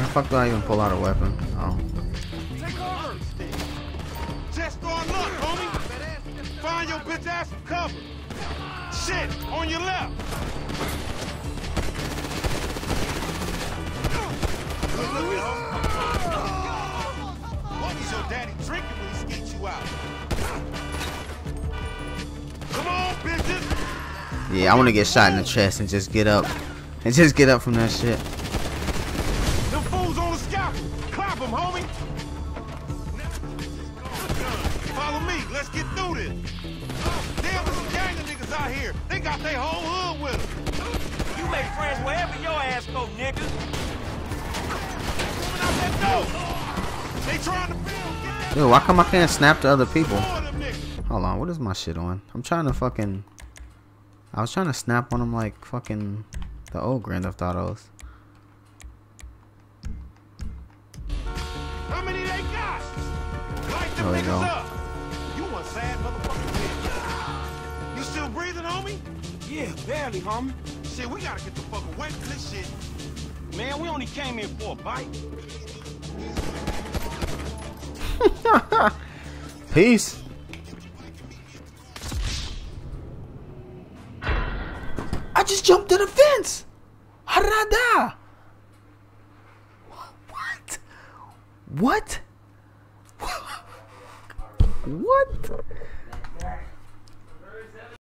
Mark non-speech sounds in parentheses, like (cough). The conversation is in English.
How the fuck do I even pull out a weapon? Oh. Take over. Just on luck, homie. Find your bitch ass some cover. Shit, on your left. Good looking, homie. What is your daddy drinking when he skeets you out? Come on, bitches. Yeah, I want to get shot in the chest and just get up. And just get up from that shit. Them fools on the scaffold. Clap them, homie. Follow me. Let's get through this. Damn, there's some gang of niggas out here. They got their whole hood with them. You make friends wherever your ass go, nigga. Out that door. They trying to build. Get Dude, why come I can't snap to other people? more of them niggas. Hold on, what is my shit on? I'm trying to fucking... I was trying to snap on them like fucking the old Grand Theft Autos. How many they got? Light them There we niggas go. up. You one sad motherfucker. bitch. You still breathing, homie? Yeah, barely, homie. Shit, we gotta get the fuck away from this shit. Man, we only came here for a bite. (laughs) Peace. I just jumped to the fence. How did I die? What? (laughs) what?